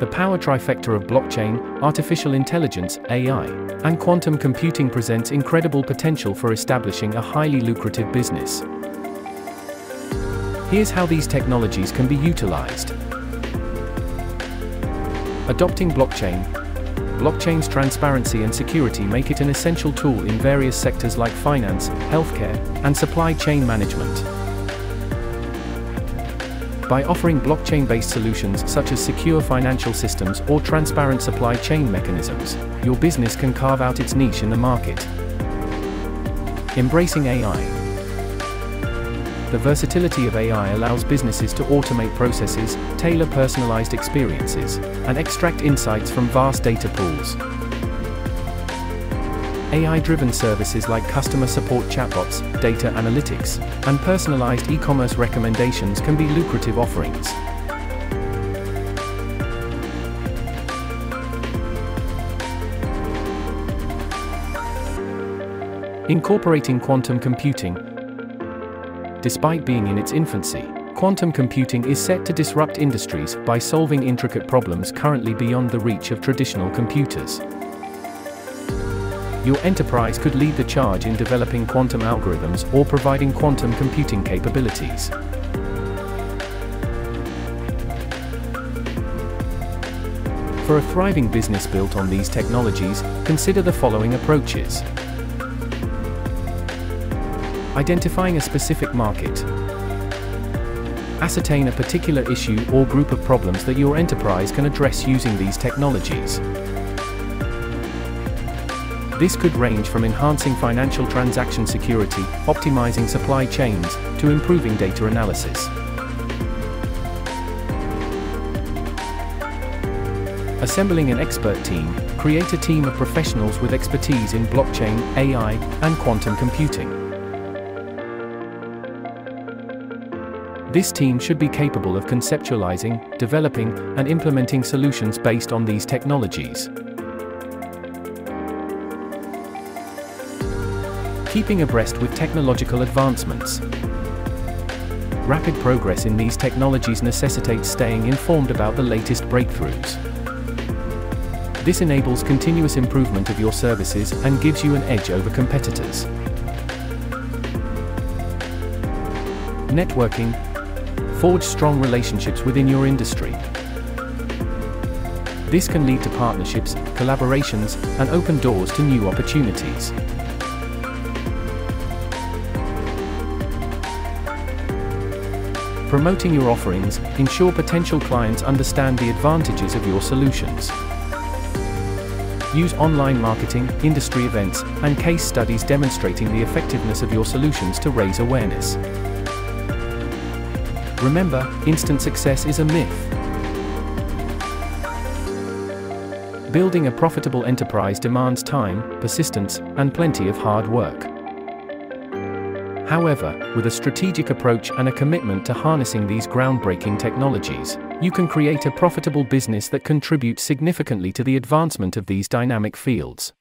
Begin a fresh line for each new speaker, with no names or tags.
The power trifecta of blockchain, artificial intelligence, AI, and quantum computing presents incredible potential for establishing a highly lucrative business. Here's how these technologies can be utilized. Adopting blockchain. Blockchain's transparency and security make it an essential tool in various sectors like finance, healthcare, and supply chain management. By offering blockchain-based solutions such as secure financial systems or transparent supply chain mechanisms, your business can carve out its niche in the market. Embracing AI. The versatility of AI allows businesses to automate processes, tailor personalized experiences, and extract insights from vast data pools. AI-driven services like customer support chatbots, data analytics, and personalized e-commerce recommendations can be lucrative offerings. Incorporating quantum computing. Despite being in its infancy, quantum computing is set to disrupt industries by solving intricate problems currently beyond the reach of traditional computers. Your enterprise could lead the charge in developing quantum algorithms or providing quantum computing capabilities. For a thriving business built on these technologies, consider the following approaches. Identifying a specific market. Ascertain a particular issue or group of problems that your enterprise can address using these technologies. This could range from enhancing financial transaction security, optimizing supply chains, to improving data analysis. Assembling an expert team, create a team of professionals with expertise in blockchain, AI, and quantum computing. This team should be capable of conceptualizing, developing, and implementing solutions based on these technologies. Keeping abreast with technological advancements. Rapid progress in these technologies necessitates staying informed about the latest breakthroughs. This enables continuous improvement of your services and gives you an edge over competitors. Networking. Forge strong relationships within your industry. This can lead to partnerships, collaborations, and open doors to new opportunities. Promoting your offerings, ensure potential clients understand the advantages of your solutions. Use online marketing, industry events, and case studies demonstrating the effectiveness of your solutions to raise awareness. Remember, instant success is a myth. Building a profitable enterprise demands time, persistence, and plenty of hard work. However, with a strategic approach and a commitment to harnessing these groundbreaking technologies, you can create a profitable business that contributes significantly to the advancement of these dynamic fields.